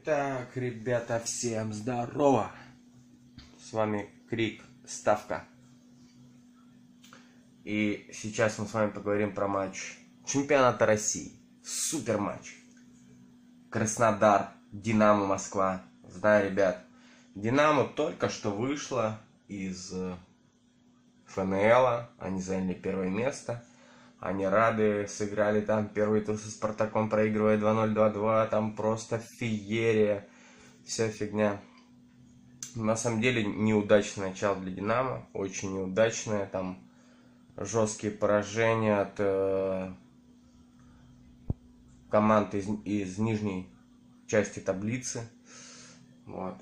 Итак, ребята, всем здорово! С вами Крик Ставка. И сейчас мы с вами поговорим про матч чемпионата России. Супер матч. Краснодар, Динамо Москва. Знаю, ребят, Динамо только что вышла из э, ФНЛ. Они заняли первое место. Они рады, сыграли там первый тур со Спартаком, проигрывая 2-0, 2-2, там просто феерия, вся фигня. На самом деле неудачное начало для Динамо, очень неудачное, там жесткие поражения от э, команд из, из нижней части таблицы. Вот.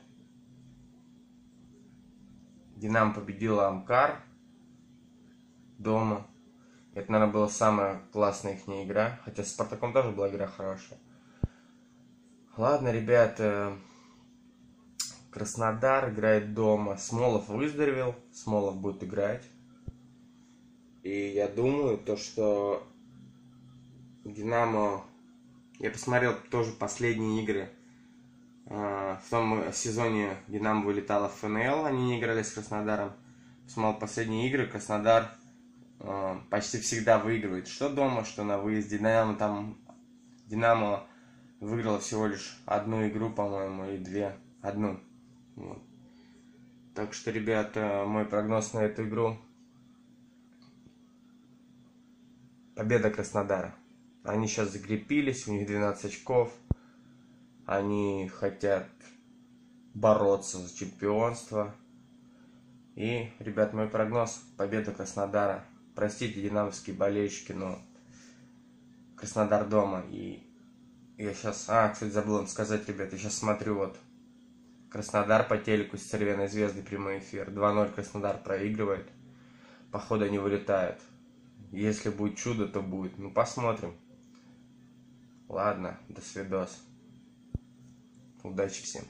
Динамо победила Амкар дома это, наверное, была самая классная их игра. Хотя с Спартаком тоже была игра хорошая. Ладно, ребят. Краснодар играет дома. Смолов выздоровел. Смолов будет играть. И я думаю, то, что Динамо... Я посмотрел тоже последние игры. А, в том сезоне Динамо вылетало в ФНЛ, они не играли с Краснодаром. Посмотрел последние игры, Краснодар почти всегда выигрывает, что дома, что на выезде. Динамо там, Динамо выиграла всего лишь одну игру, по-моему, и две, одну. Вот. Так что, ребята, мой прогноз на эту игру. Победа Краснодара. Они сейчас закрепились, у них 12 очков. Они хотят бороться за чемпионство. И, ребят, мой прогноз. Победа Краснодара простите, динамовские болельщики, но Краснодар дома. И я сейчас... А, кстати, забыл вам сказать, ребят, я сейчас смотрю вот Краснодар по телеку с Цервяной Звездой прямой эфир. 2-0 Краснодар проигрывает. Походу они вылетают. Если будет чудо, то будет. Ну, посмотрим. Ладно, до свидос. Удачи всем.